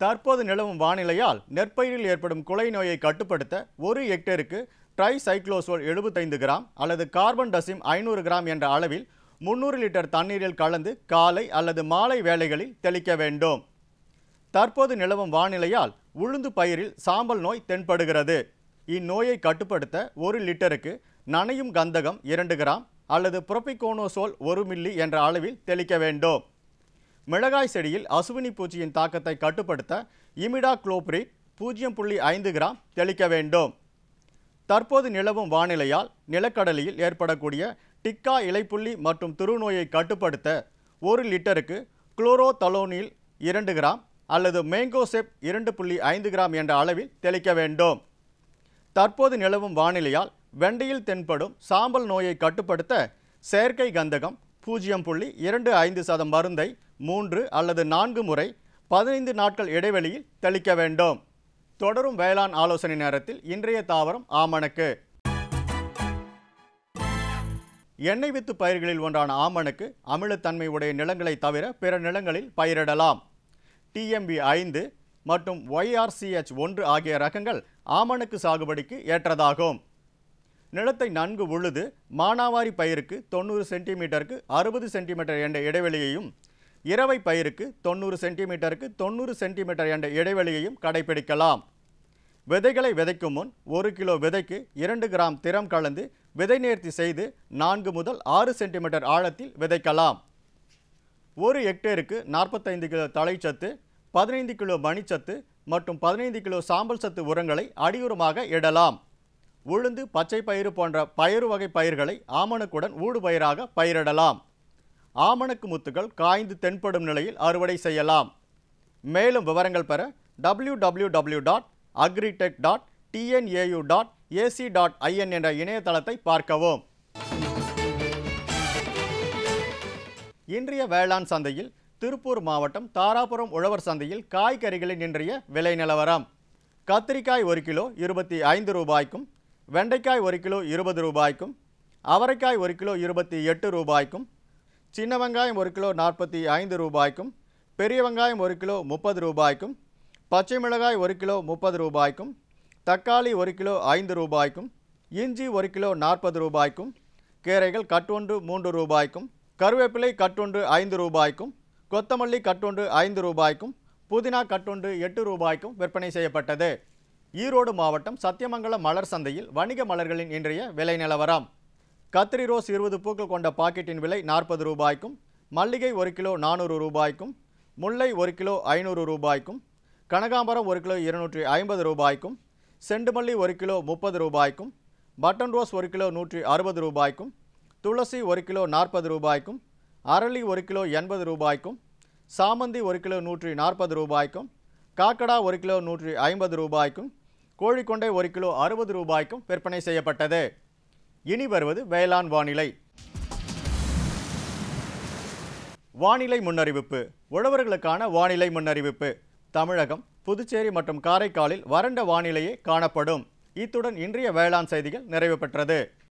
தற்போது நிலவும் வானிலையால் நெற்பயிரில் ஏற்படும் குலை நோயை கட்டுப்படுத்த ஒரு ஹெக்டேருக்கு ட்ரை சைக்ளோசோல் எழுபத்தைந்து கிராம் அல்லது கார்பன் டசிம் ஐநூறு கிராம் என்ற அளவில் முன்னூறு லிட்டர் தண்ணீரில் கலந்து காலை அல்லது மாலை வேளைகளில் தெளிக்க வேண்டும். தற்போது நிலவும் வானிலையால் உளுந்து பயிரில் சாம்பல் நோய் தென்படுகிறது. இந்நோயை கட்டுப்படுத்த ஒரு லிட்டருக்கு நனையும் கந்தகம் இரண்டு கிராம் அல்லது புரொபிகோனோசோல் ஒரு மில்லி என்ற அளவில் தெளிக்க வேண்டும். மிளகாய் செடியில் அசுவினி பூச்சியின் தாக்கத்தை கட்டுப்படுத்த இமிடா குளோப்ரி பூஜ்ஜியம் புள்ளி ஐந்து கிராம் தெளிக்க வேண்டும். தற்போது நிலவும் வானிலையால் நிலக்கடலையில் ஏற்படக்கூடிய டிக்கா இலைப்புள்ளி மற்றும் துருநோயை கட்டுப்படுத்த ஒரு லிட்டருக்கு குளோரோதலோனில் இரண்டு கிராம் அல்லது மேங்கோசெப் இரண்டு புள்ளி ஐந்து கிராம் என்ற அளவில் தெளிக்க வேண்டும். தற்போது நிலவும் வானிலையால் வெண்டையில் தென்படும் சாம்பல் நோயை கட்டுப்படுத்த செயற்கை கந்தகம் பூஜ்ஜியம் புள்ளி இரண்டு ஐந்து சதம் மருந்தை மூன்று அல்லது நான்கு முறை பதினைந்து நாட்கள் இடைவெளியில் தெளிக்க வேண்டும். தொடரும் வேளாண் ஆலோசனை நேரத்தில் இன்றைய தாவரம் ஆமணக்கு. எண்ணெய் வித்து பயிர்களில் ஒன்றான ஆமணக்கு அமிலத்தன்மை உடைய நிலங்களை தவிர பிற நிலங்களில் பயிரிடலாம். டிஎம்பி ஐந்து மற்றும் ஒய்ஆர்சிஎச் ஒன்று ஆகிய ரகங்கள் ஆமணக்கு சாகுபடிக்கு ஏற்றதாகும். நிலத்தை நன்கு உழுது மானாவாரி பயிருக்கு தொண்ணூறு சென்டிமீட்டருக்கு அறுபது சென்டிமீட்டர் என்ற இடைவெளியையும் இரவை பயிருக்கு தொண்ணூறு சென்டிமீட்டருக்கு தொண்ணூறு சென்டிமீட்டர் என்ற இடைவெளியையும் கடைபிடிக்கலாம் விதைகளை விதைக்கும் முன் ஒரு கிலோ விதைக்கு இரண்டு கிராம் திறம் கலந்து விதை நேர்த்தி செய்து நான்கு முதல் ஆறு சென்டிமீட்டர் ஆழத்தில் விதைக்கலாம். ஒரு ஹெக்டேருக்கு நாற்பத்தைந்து கிலோ தழைச்சத்து பதினைந்து கிலோ மணிச்சத்து மற்றும் பதினைந்து கிலோ சாம்பல் சத்து உரங்களை அடியுரமாக இடலாம். உளுந்து பச்சை பயிறு போன்ற பயிறு வகை பயிர்களை ஆமணக்குடன் ஊடுபயிராக பயிரிடலாம். ஆமணக்கு முத்துகள் காய்ந்து தென்படும் நிலையில் அறுவடை செய்யலாம். மேலும் விவரங்கள் பெற W W W dot agritech dot TNAU dot AC dot IN என்ற இணையதளத்தை பார்க்கவும். இன்றைய வேளாண் சந்தையில் திருப்பூர் மாவட்டம் தாராபுரம் உழவர் சந்தையில் காய்கறிகளின் இன்றைய விலை நிலவரம். கத்திரிக்காய் ஒரு கிலோ இருபத்தி ஐந்து ரூபாய்க்கும் வெண்டைக்காய் ஒரு கிலோ இருபது ரூபாய்க்கும் அவரைக்காய் ஒரு கிலோ இருபத்தி எட்டு ரூபாய்க்கும் சின்ன வெங்காயம் ஒரு கிலோ நாற்பத்தி ஐந்து ரூபாய்க்கும் பெரிய வெங்காயம் ஒரு கிலோ முப்பது ரூபாய்க்கும் பச்சை மிளகாய் ஒரு கிலோ முப்பது ரூபாய்க்கும் தக்காளி ஒரு கிலோ ஐந்து ரூபாய்க்கும் இஞ்சி ஒரு கிலோ நாற்பது ரூபாய்க்கும் கீரைகள் கட்டொன்று மூன்று ரூபாய்க்கும் கருவேப்பிலை கட்டொன்று ஐந்து ரூபாய்க்கும் கொத்தமல்லி கட்டொன்று ஐந்து ரூபாய்க்கும் புதினா கட்டொன்று எட்டு ரூபாய்க்கும் விற்பனை செய்யப்பட்டது. ஈரோடு மாவட்டம் சத்தியமங்கலம் மலர் சந்தையில் வணிக மலர்களின் இன்றைய விலை நிலவரம். கத்திரி ரோஸ் இருபது பூக்கள் கொண்ட பாக்கெட்டின் விலை நாற்பது ரூபாய்க்கும் மல்லிகை ஒரு கிலோ நானூறு ரூபாய்க்கும் முல்லை ஒரு கிலோ ஐநூறு ரூபாய்க்கும் கனகாம்பரம் ஒரு கிலோ இருநூற்றி ஐம்பது ரூபாய்க்கும் செண்டுமல்லி ஒரு கிலோ முப்பது ரூபாய்க்கும் பட்டன் ரோஸ் ஒரு கிலோ நூற்றி அறுபது ரூபாய்க்கும் துளசி ஒரு கிலோ நாற்பது ரூபாய்க்கும் அரளி ஒரு கிலோ எண்பது ரூபாய்க்கும் சாமந்தி ஒரு கிலோ நூற்றி நாற்பது ரூபாய்க்கும் காக்கடா ஒரு கிலோ நூற்றி ஐம்பது ரூபாய்க்கும் கோழிக்கொண்டை ஒரு கிலோ அறுபது ரூபாய்க்கும் விற்பனை செய்யப்பட்டது. இனி வருவது வேளாண் வானிலை. வானிலை முன்னறிவிப்பு. உழவர்களுக்கான வானிலை முன்னறிவிப்பு. தமிழகம் புதுச்சேரி மற்றும் காரைக்காலில் வறண்ட வானிலையே காணப்படும். இத்துடன் இன்றைய வேளாண் செய்திகள் நிறைவு பெற்றது.